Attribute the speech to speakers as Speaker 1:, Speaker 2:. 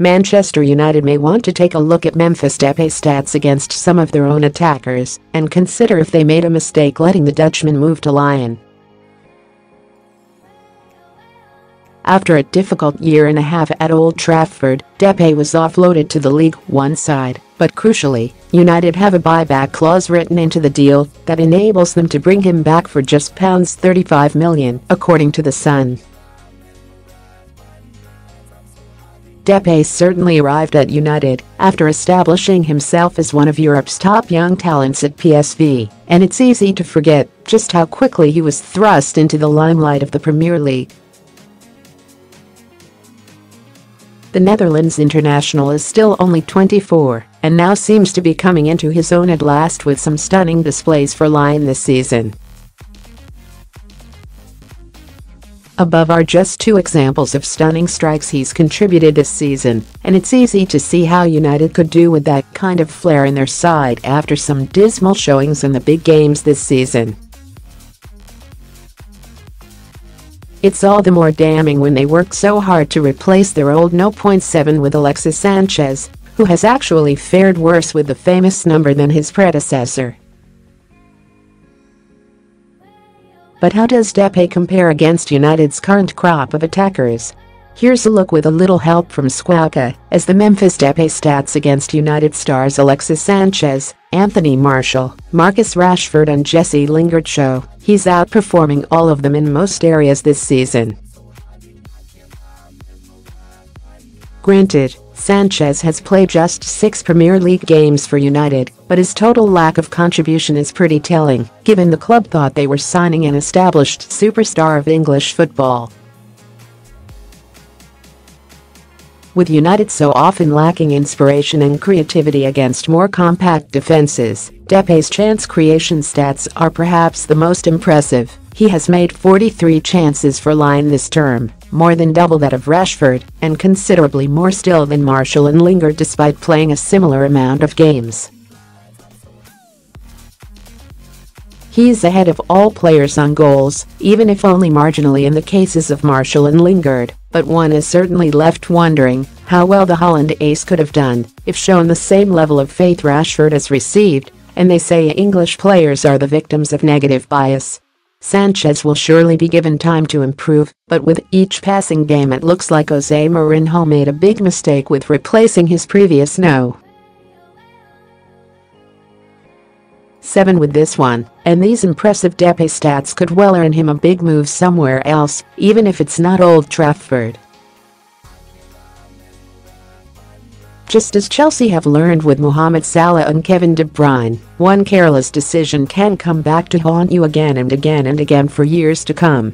Speaker 1: Manchester United may want to take a look at Memphis Depay's stats against some of their own attackers and consider if they made a mistake letting the Dutchman move to Lyon. After a difficult year and a half at Old Trafford, Depay was offloaded to the Ligue 1 side, but crucially, United have a buyback clause written into the deal that enables them to bring him back for just pounds 35 million, according to The Sun. Depay certainly arrived at United after establishing himself as one of Europe's top young talents at PSV, and it's easy to forget just how quickly he was thrust into the limelight of the Premier League. The Netherlands international is still only 24 and now seems to be coming into his own at last with some stunning displays for Lyon this season. Above are just two examples of stunning strikes he's contributed this season, and it's easy to see how United could do with that kind of flair in their side after some dismal showings in the big games this season. It's all the more damning when they work so hard to replace their old no. 7 with Alexis Sanchez, who has actually fared worse with the famous number than his predecessor. But how does Depay compare against United's current crop of attackers? Here's a look with a little help from Squawka, as the Memphis Depay stats against United stars Alexis Sanchez, Anthony Martial, Marcus Rashford and Jesse Lingard show, he's outperforming all of them in most areas this season. Granted, Sanchez has played just six Premier League games for United, but his total lack of contribution is pretty telling, given the club thought they were signing an established superstar of English football. with United so often lacking inspiration and creativity against more compact defenses, Depay's chance creation stats are perhaps the most impressive. He has made 43 chances for Lyon this term, more than double that of Rashford, and considerably more still than Martial and Lingard despite playing a similar amount of games. He's ahead of all players on goals, even if only marginally in the cases of Martial and Lingard, but one is certainly left wondering how well the Holland ace could have done if shown the same level of faith Rashford has received, and they say English players are the victims of negative bias. Sanchez will surely be given time to improve, but with each passing game it looks like Jose Mourinho made a big mistake with replacing his previous no. 7 with this one, and these impressive Depay stats could well earn him a big move somewhere else, even if it's not Old Trafford. Just as Chelsea have learned with Mohamed Salah and Kevin De Bruyne, one careless decision can come back to haunt you again and again and again for years to come.